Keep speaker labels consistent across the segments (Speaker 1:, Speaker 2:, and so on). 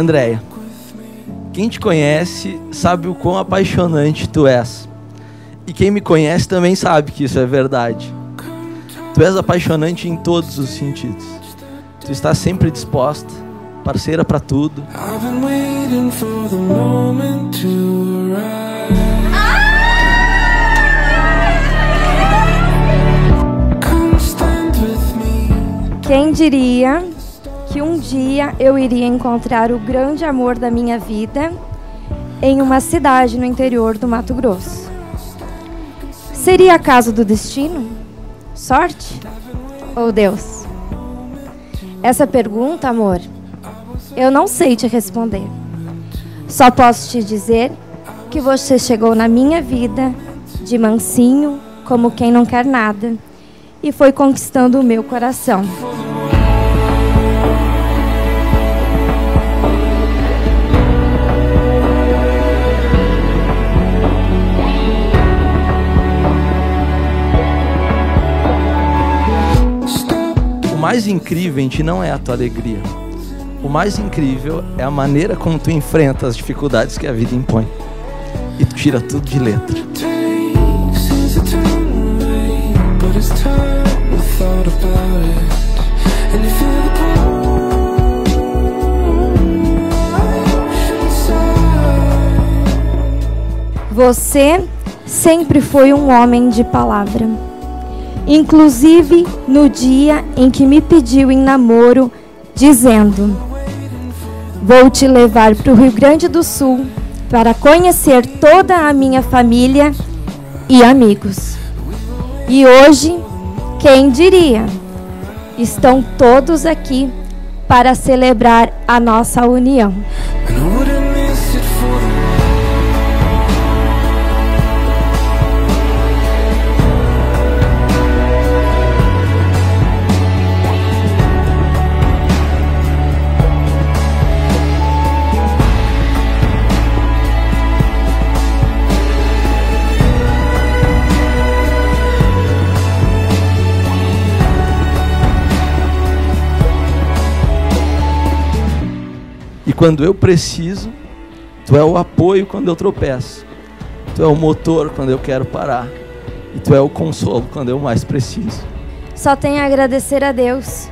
Speaker 1: Andréia, quem te conhece sabe o quão apaixonante tu és. E quem me conhece também sabe que isso é verdade. Tu és apaixonante em todos os sentidos. Tu estás sempre disposta, parceira para tudo.
Speaker 2: Quem diria que um dia eu iria encontrar o grande amor da minha vida em uma cidade no interior do Mato Grosso? Seria acaso do destino? Sorte? Ou Deus? Essa pergunta, amor, eu não sei te responder. Só posso te dizer que você chegou na minha vida de mansinho, como quem não quer nada, e foi conquistando o meu coração.
Speaker 1: Mais incrível em ti não é a tua alegria. O mais incrível é a maneira como tu enfrenta as dificuldades que a vida impõe. E tu tira tudo de letra.
Speaker 2: Você sempre foi um homem de palavra inclusive no dia em que me pediu em namoro, dizendo: Vou te levar para o Rio Grande do Sul para conhecer toda a minha família e amigos. E hoje, quem diria? Estão todos aqui para celebrar a nossa união.
Speaker 1: Quando eu preciso, tu é o apoio quando eu tropeço. Tu é o motor quando eu quero parar. E tu é o consolo quando eu mais preciso.
Speaker 2: Só tenho a agradecer a Deus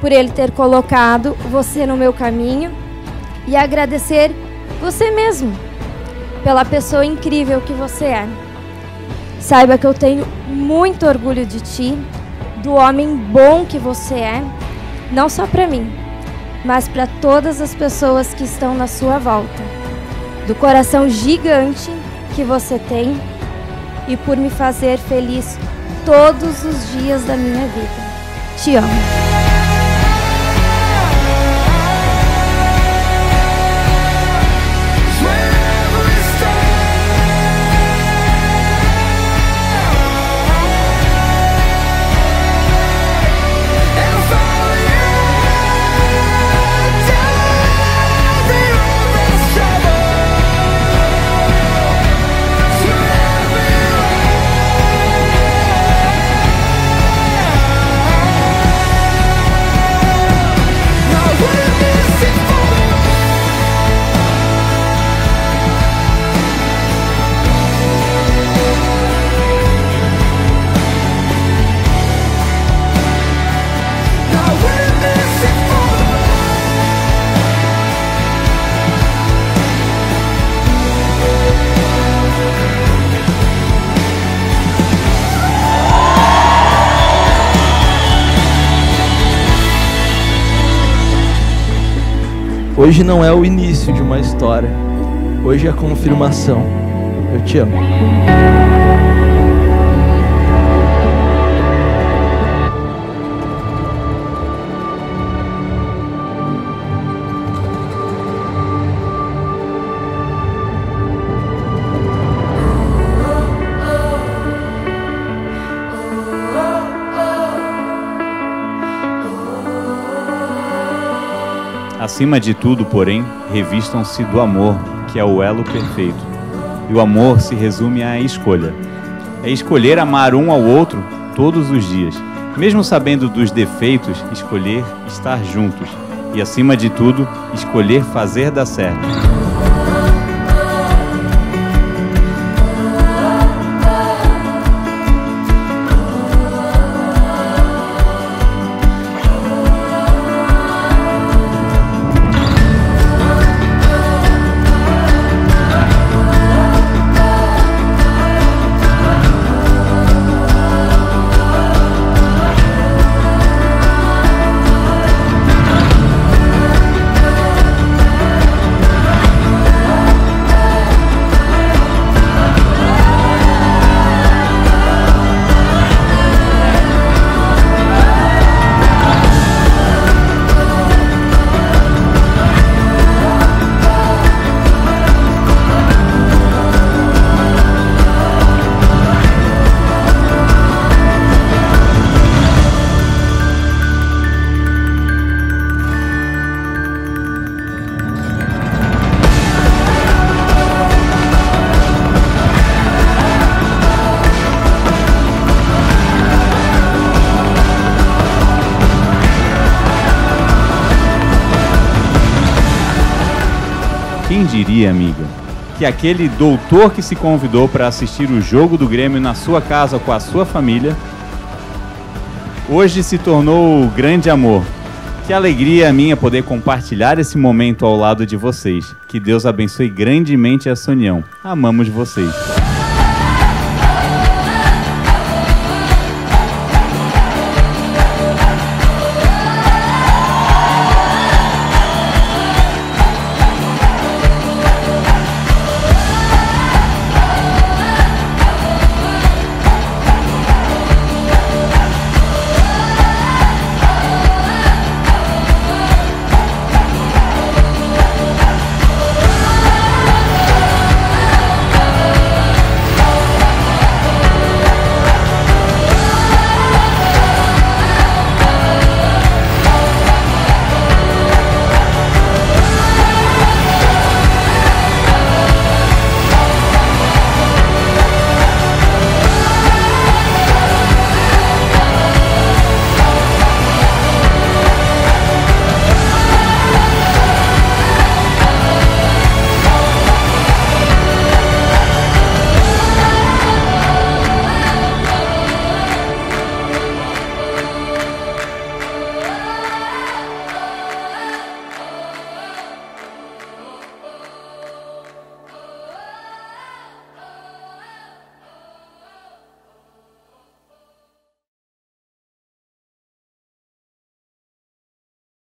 Speaker 2: por Ele ter colocado você no meu caminho e agradecer você mesmo pela pessoa incrível que você é. Saiba que eu tenho muito orgulho de ti, do homem bom que você é, não só para mim, mas para todas as pessoas que estão na sua volta. Do coração gigante que você tem e por me fazer feliz todos os dias da minha vida. Te amo.
Speaker 1: Hoje não é o início de uma história. Hoje é a confirmação. Eu te amo.
Speaker 3: Acima de tudo, porém, revistam-se do amor, que é o elo perfeito. E o amor se resume à escolha. É escolher amar um ao outro todos os dias. Mesmo sabendo dos defeitos, escolher estar juntos. e, acima de tudo, escolher fazer dar certo. Diria, amiga, que aquele doutor que se convidou para assistir o jogo do Grêmio na sua casa com a sua família, hoje se tornou o grande amor. Que alegria minha poder compartilhar esse momento ao lado de vocês. Que Deus abençoe grandemente essa união. Amamos vocês.